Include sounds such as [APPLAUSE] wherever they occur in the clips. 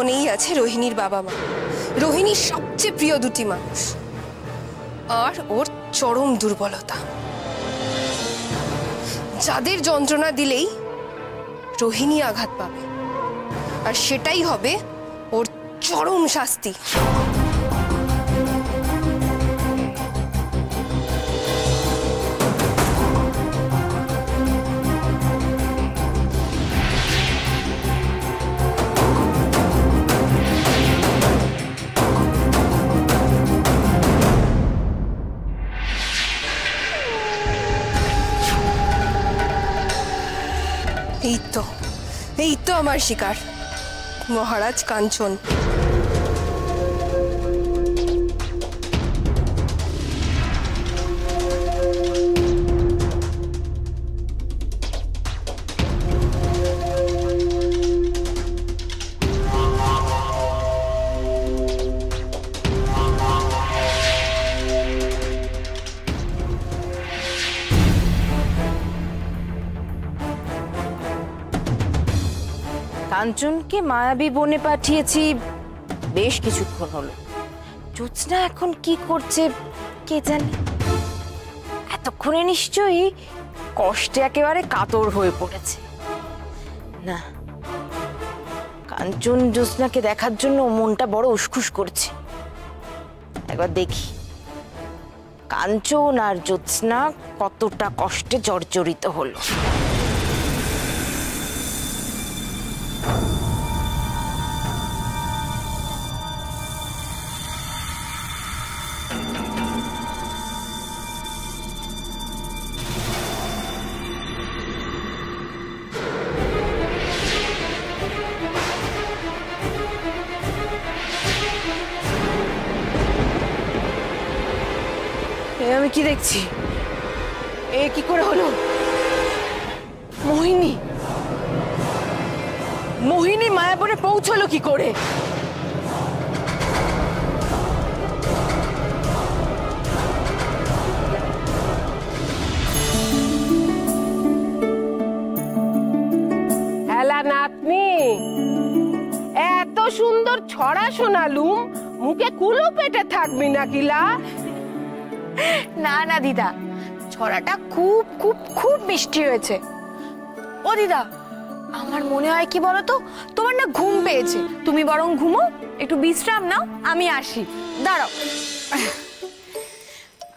বনেই আছে রোহিণীর বাবা মা। রোহিণীর সবচেয়ে প্রিয় দুটি মানুষ। আর ওর চরম দুর্বলতা। যাদের যন্ত্রণা দিলেই রোহিণী আঘাত পাবে। আর সেটাই হবে ওর চরম শাস্তি। এই তো আমার শিকার। মহারাজ কাঞ্চন কাঞ্চনকে মায়াবী বনে পাঠিয়েছি, বেশ কিছুক্ষণ হলো। জ্যোৎস্না এখন কি করছে, কে জানে? এতক্ষণে নিশ্চয়ই কষ্টে একেবারে কাতর হয়ে পড়েছে। না, কাঞ্চন জ্যোৎস্নাকে দেখার জন্য মনটা বড় উসখুস করছে। একবার দেখি। কাঞ্চন আর জ্যোৎস্না কতটা কষ্টে জর্জরিত হলো। মুখে কুলো পেটে থাকবি না কিলা না না দিদা। ছড়াটা খুব খুব খুব মিষ্টি হয়েছে। ও দিদা আমার মনে হয় কি বলতো? তোমার না ঘুম পেয়েছে। তুমি বরং ঘুমো একটু বিশ্রাম নাও আমি আসি। দাঁড়াও।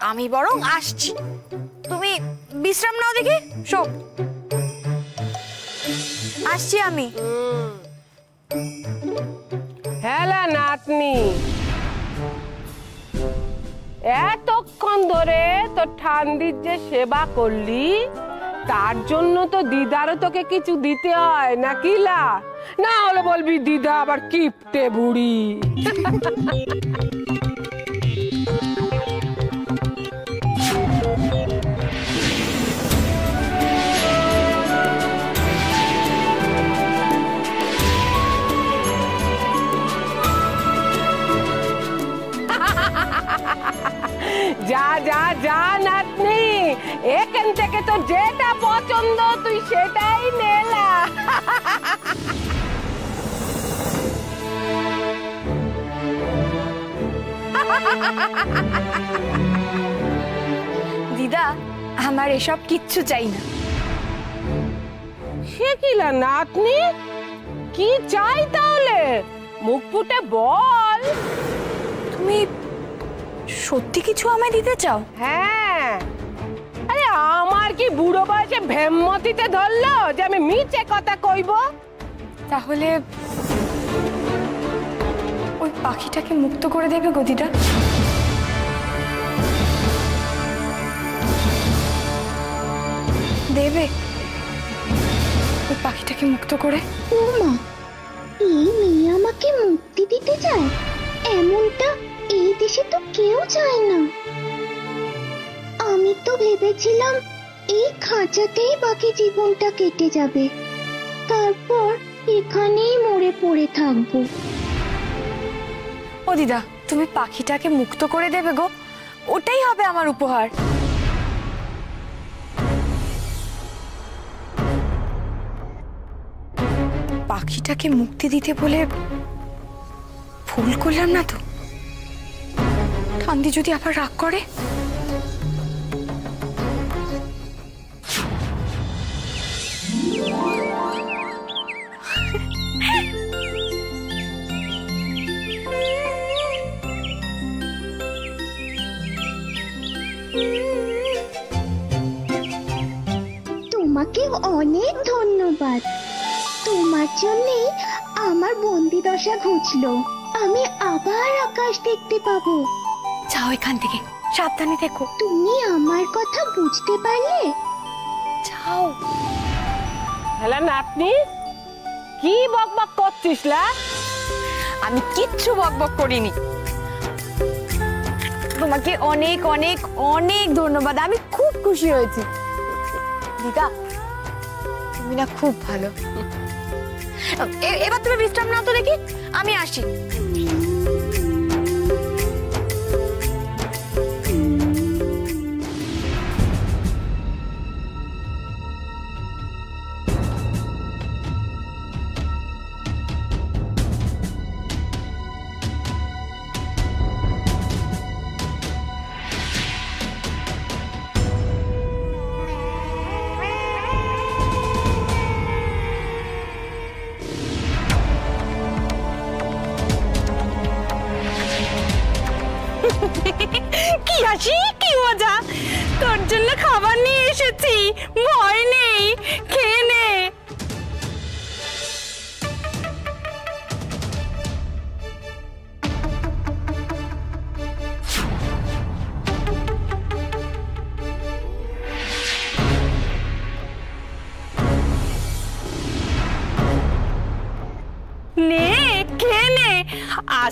আমি বরং আসছি। তুমি বিশ্রাম নাও দেখি শোক আসছি আমি। হেলা নাতনি। এতক্ষণ ধরে তোর ঠান্ডির যে সেবা করলি, তার জন্য তো দিদারও তোকে কিছু দিতে হয়, না কিলা না হলে বলবি, দিদা, আবার কিপতে বুড়ি। [LAUGHS] যা যা যা নাতনি। এখান থেকে তো যেটা পছন্দ তুই সেটাই নেলা দিদা আমার এসব কিচ্ছু চাই না। সে কিলা নাতনি? কি চাই তাহলে? মুখ ফুটে বল। তুমি সত্যি কিছু আমায় দিতে চাও? হ্যাঁ। আরে আমার কি বুড়ো বয়সে ভেম্মতিতে ধরলো যে আমি মিছে কথা কইব? তাহলে ওই পাখিটাকে মুক্ত করে দেবে গদিটা? দেবে? ওই পাখিটাকে মুক্ত করে? ওমা এই মেয়ে আমাকে মুক্তি দিতে চায়? এমনটা দেশে তো কেউ চায় না। আমি তো ভেবেছিলাম এই খাঁচাতেই বাকি জীবনটা কেটে যাবে। তারপর এখানেই মরে পড়ে থাকব। ও দিদা, তুমি পাখিটাকে মুক্ত করে দেবে গো। ওটাই হবে আমার উপহার। পাখিটাকে মুক্তি দিতে বলে ভুল করলাম না তো? ঠান্দি যদি আবার রাগ করে? তোমাকে অনেক ধন্যবাদ। তোমার জন্যে আমার বন্দি দশা ঘুচলো। আমি আবার আকাশ দেখতে পাবো। যাও এখান থেকে। সাবধানে দেখো তুমি আমার কথা বুঝতে পারলে? যাও। হ্যালো আপনি? কি বক বক করছিস লা? আমি কিচ্ছু বকবক করিনি। তোমাকে অনেক অনেক অনেক ধন্যবাদ। আমি খুব খুশি হয়েছি। দিদা তুমি না খুব ভালো। এবার তুমি বিশ্রাম নাও তো দেখি। আমি আসি।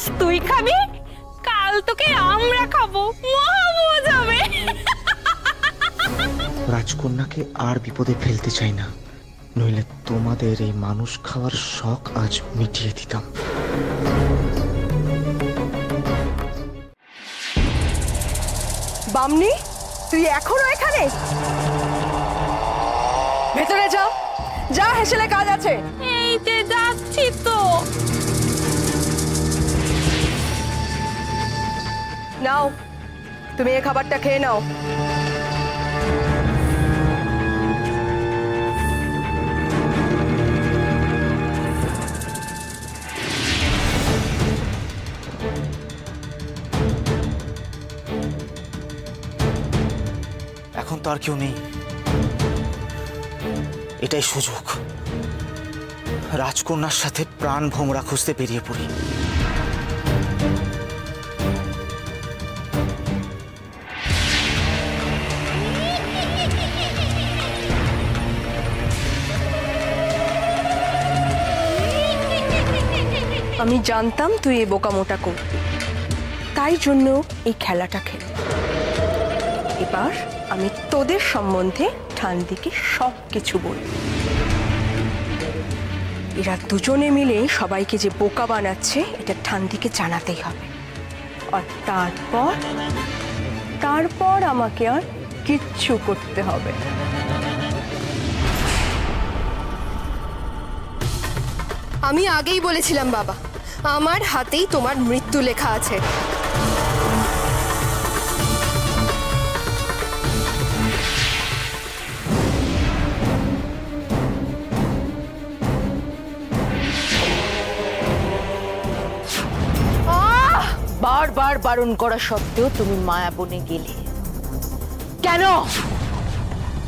আজ তুই খাবি? কাল তোকে আমরা খাব। মহা মজা হবে। রাজকন্যাকে আর বিপদে ফেলতে চাই না। নইলে তোমাদের এই মানুষ খাওয়ার শখ আজ মিটিয়ে দিতাম। বামনি তুই এখনও এখানে? ভেতরে যাও যা হেসেলে কাজ নাও, তুমি এই খাবারটা খেয়ে নাও। এখন তো আর কেউ নেই। এটাই সুযোগ। রাজকন্যার সাথে প্রাণ ভোমরা খুঁজতে বেরিয়ে পড়ি। আমি জানতাম তুই এ বোকামোটা করবি। তাই জন্য এই খেলাটা খেল। এবার আমি তোদের সম্বন্ধে ঠান্দিকে সব কিছু বলব এরা দুজনে মিলে সবাইকে যে বোকা বানাচ্ছে, এটা ঠান্দিকে জানাতেই হবে। আর তারপর তারপর আমাকে আর কিচ্ছু করতে হবে। আমি আগেই বলেছিলাম, বাবা। আমার হাতেই তোমার মৃত্যু লেখা আছে। বারবার বারণ করা সত্ত্বেও তুমি মায়াবনে গেলে। কেন?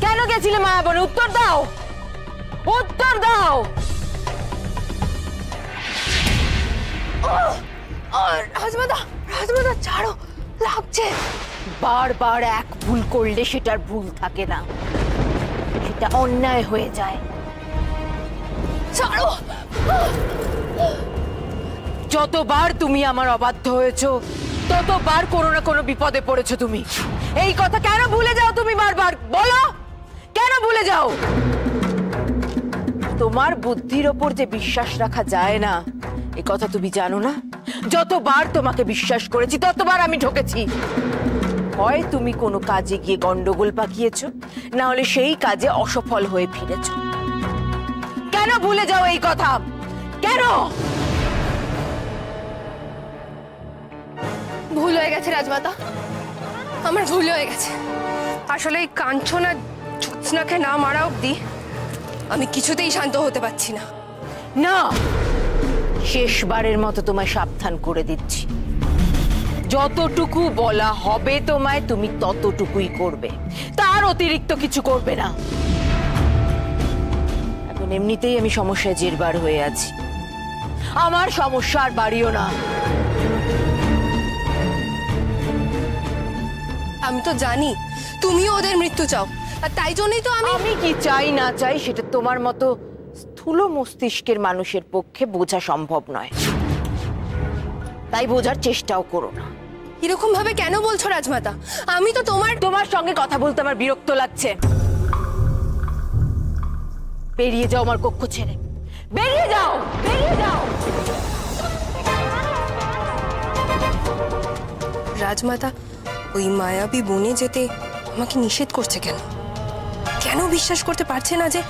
কেন গেছিলে মায়াবনে উত্তর দাও! উত্তর দাও! সেটা অন্যায় হয়ে যায়। যতবার তুমি আমার অবাধ্য হয়েছো, ততবার কোনো না কোনো বিপদে পড়েছো তুমি। এই কথা কেন ভুলে যাও তুমি বারবার? বলো! কেন ভুলে যাও? তোমার বুদ্ধির ওপর যে বিশ্বাস রাখা যায় না এ কথা তুমি জানো না? যতবার তোমাকে বিশ্বাস করেছি ততবার আমি ঠকেছি হয় তুমি কোনো কাজে গিয়ে গন্ডগোল পাকিয়েছো না হলে সেই কাজে অসফল হয়ে ফিরেছো। কেন ভুলে যাও এই কথা? কেন? ভুল হয়ে গেছে রাজমাতা। আমার ভুল হয়ে গেছে। আসলে এই কাঞ্চনা জ্যোৎস্নাকে না মারা অব্দি আমি কিছুতেই শান্ত হতে পারছি না। না! শেষবারের মতো তোমায় সাবধান করে দিচ্ছি। যতটুকু বলা হবে তোমায় তুমি ততটুকুই করবে। তার অতিরিক্ত কিছু করবে না। এখন এমনিতেই আমি সমস্যায় জেরবার হয়ে আছি। আমার সমস্যা আর বাড়িও না। আমি তো জানি তুমিও ওদের মৃত্যু চাও। আর তাই জন্যই তো আমি আমি কি চাই না চাই সেটা তোমার মতো স্থূল মস্তিষ্কের মানুষের পক্ষে বোঝা সম্ভব নয়। তাই বোঝার চেষ্টাও করো না। এরকম ভাবে কেন বলছো রাজমাতা? আমি তো তোমার তোমার সঙ্গে কথা বলতে আমার বিরক্ত লাগছে। বেরিয়ে যাও আমার কক্ষ ছেড়ে। বেরিয়ে যাও! বেরিয়ে যাও! রাজমাতা ওই মায়াবী বনে যেতে আমাকে নিষেধ করছে কেন? কেন বিশ্বাস করতে পারছে না যে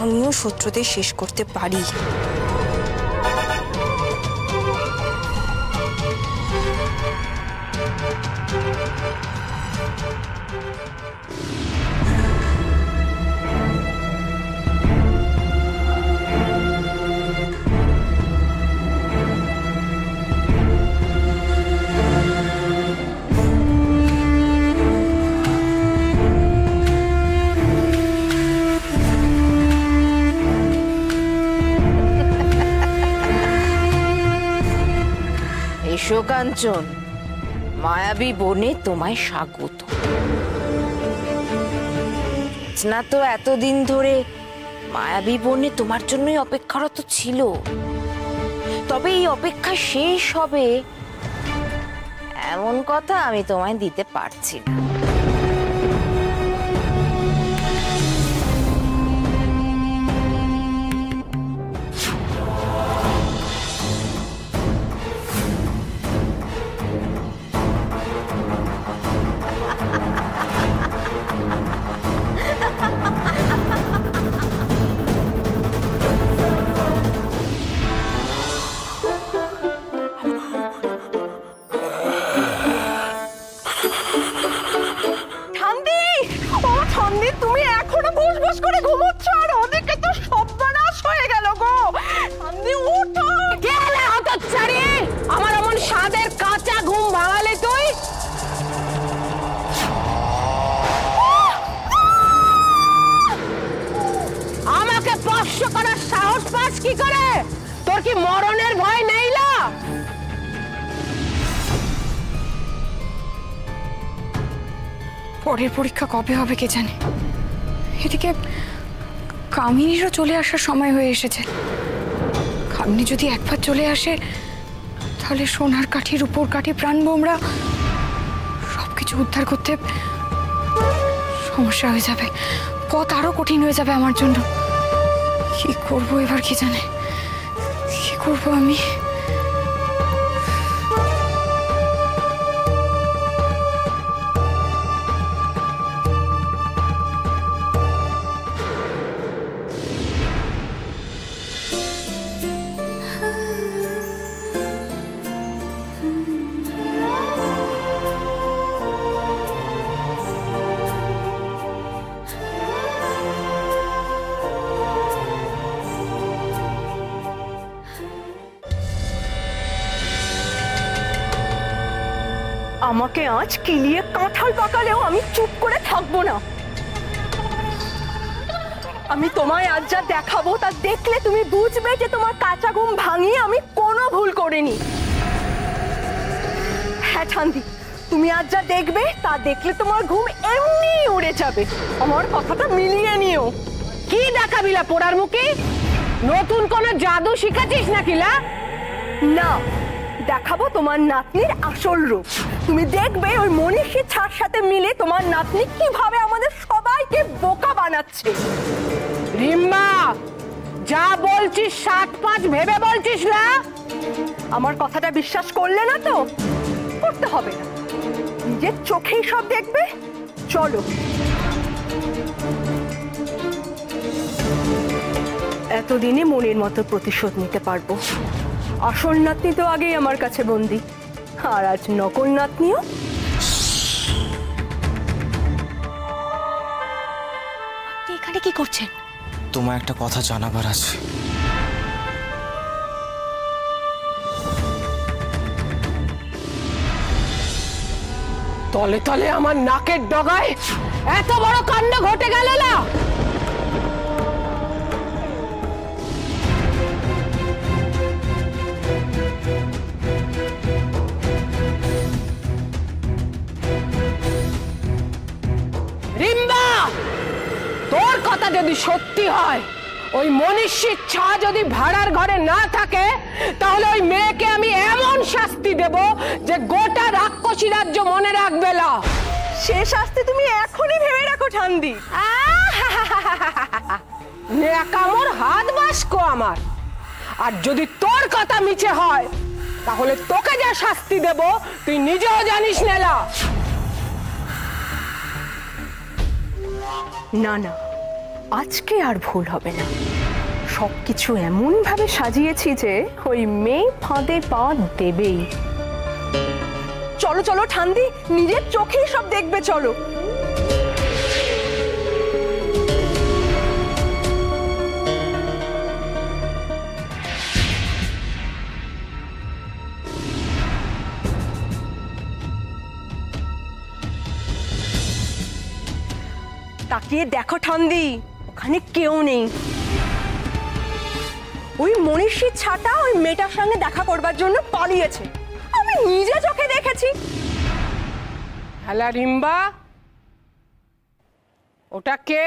আমিও শত্রুদের শেষ করতে পারি। কাঞ্চন মায়াবী বনে তোমায় স্বাগত। না তো এতদিন ধরে মায়াবী বনে তোমার জন্যই অপেক্ষারত ছিল। তবে এই অপেক্ষা শেষ হবে, এমন কথা আমি তোমায় দিতে পারছি না। পরের পরীক্ষা কবে হবে কে জানে? এদিকে কামিনীরও চলে আসার সময় হয়ে এসেছে। কামিনী যদি একবার চলে আসে, তাহলে সোনার কাঠির উপর কাঠি প্রাণ বোমরা, সবকিছু উদ্ধার করতে সমস্যা হয়ে যাবে। পথ আরও কঠিন হয়ে যাবে আমার জন্য। কি করব এবার কি জানে? কি করব আমি? আমাকে আজ কিলিয়ে কাঁঠাল পাকালেও আমি চুপ করে থাকব না। আমি তোমায় আজ যা দেখাবো তা দেখলে তুমি বুঝবে যে তোমার কাঁচা ঘুম ভাঙিয়ে আমি কোনো ভুল করিনি। হ্যাঁ ঠান্দি তুমি আজ যা দেখবে তা দেখলে তোমার ঘুম এমনি উড়ে যাবে। আমার কথাটা মিলিয়ে নিও। কি দেখাবিলা পোড়ার মুখে? নতুন কোন জাদু শিখেছিস নাকি না দেখাবো তোমার নাতনির আসল রূপ। তুমি দেখবে ওই মনীষী ছাড় সাথে মিলে তোমার নাতনি কীভাবে আমাদের সবাইকে বোকা বানাচ্ছে। রিম্মা যা বলছিস সাত পাঁচ ভেবে বলছিস না? আমার কথাটা বিশ্বাস করলে না তো? করতে হবে না। নিজের চোখেই সব দেখবে? চলো। এতদিনে মনের মতো প্রতিশোধ নিতে পারব। আসল নাতনি তো আগেই আমার কাছে বন্দি। আর আজ নকল নাতনিও? এখানে কি করছেন? তোমায় একটা কথা জানাবার আছে। তলে তলে আমার নাকের ডগায় এত বড় কাণ্ড ঘটে গেল না! তোর কথা যদি সত্যি হয় ওই মনীষীর ছা যদি ভাড়ার ঘরে না থাকে তাহলে ওই মেয়েকে আমি এমন শাস্তি দেব যে গোটা রাক্ষসী রাজ্য মনে রাখবে না। সে শাস্তি তুমি এখনই ভেবে রাখো ঠান্দি নেকামোর হাত বাস্ক আমার। আর যদি তোর কথা মিছে হয় তাহলে তোকে যা শাস্তি দেব তুই নিজেও জানিস নেলা। না না। আজকে আর ভুল হবে না। সবকিছু এমন ভাবে সাজিয়েছি যে ওই মেয়ে ফাঁদে পা দেবেই। চলো চলো ঠান্দি নিজের চোখেই সব দেখবে, চলো। তাকিয়ে দেখো ঠান্দি ওখানে কেউ নেই। ওই মনীষী ছাটা ওই মেয়েটার সঙ্গে দেখা করবার জন্য পালিয়েছে। আমি নিজে চোখে দেখেছি। হ্যালা রিম্বা, ওটা কে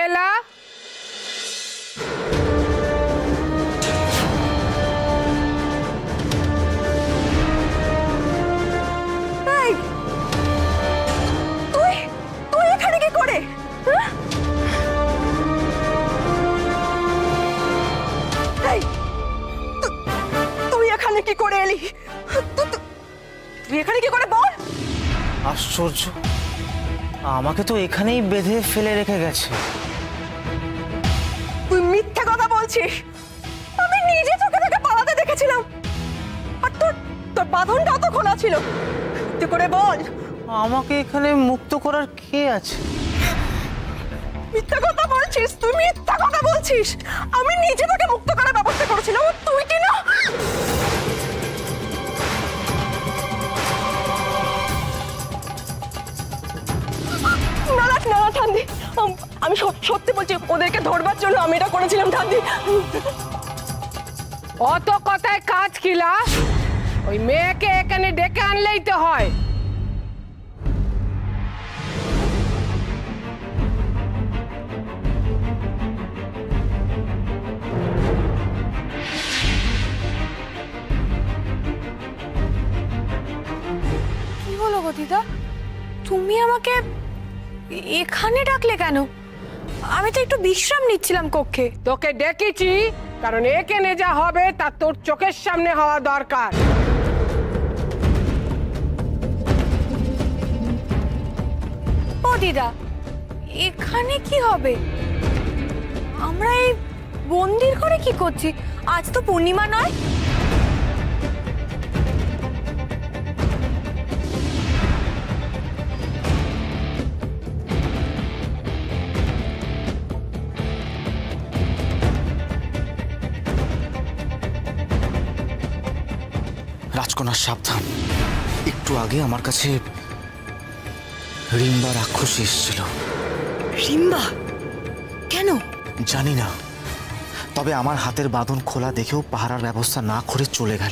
আমাকে তো এখানেই বেঁধে ফেলে রেখে গেছে। তুই মিথ্যে কথা বলছিস। আমি নিজে চোখে দেখে পালাতে দেখেছিলাম। আর তোর তোর বাঁধনটাও তো খোলা ছিল। তুই করে বল। আমাকে এখানে মুক্ত করার কে আছে? মিথ্যা কথা বলছিস তুই মিথ্যা কথা বলছিস। আমি নিজে তোকে মুক্ত করার ব্যবস্থা করেছিলাম তুই কি না? না না ঠান্দি আমি সত- সত্যি বলছি ওদেরকে ধরবার জন্য আমি এটা করেছিলাম ঠান্দি অত কথায় কাজ কিলা ওই মেয়েকে এখানে ডেকে আনলেই তো হয়। কি হলো গো দিদা? তুমি আমাকে এখানে ডাকলে কেন? আমি তো একটু বিশ্রাম নিচ্ছিলাম কক্ষে। তোকে ডেকেছি কারণ এখানে যা হবে তা তোর চোখের সামনে হওয়া দরকার। ও দিদা এখানে কি হবে? আমরা এই বন্দির ঘরে কি করছি? আজ তো পূর্ণিমা নয়। রাজকন্যার সাবধান। একটু আগে আমার কাছে রিম্বা রাক্ষসী এসেছিল। রিম্বা? কেন? জানি না। তবে আমার হাতের বাঁধন খোলা দেখেও পাহারার ব্যবস্থা না করে চলে গেল।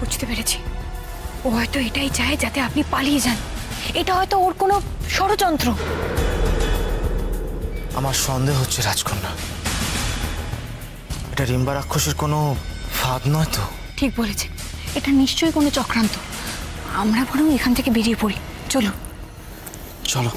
বুঝতে পেরেছি। ও হয়তো এটাই চায় যাতে আপনি পালিয়ে যান। এটা হয়তো ওর কোনো ষড়যন্ত্র। আমার সন্দেহ হচ্ছে রাজকন্যা। এটা রিম্বা রাক্ষসের কোনো ফাঁদ নয় তো? ঠিক বলেছে এটা নিশ্চয়ই কোনো চক্রান্ত। আমরা বরং এখান থেকে বেরিয়ে পড়ি। চলো। চলো।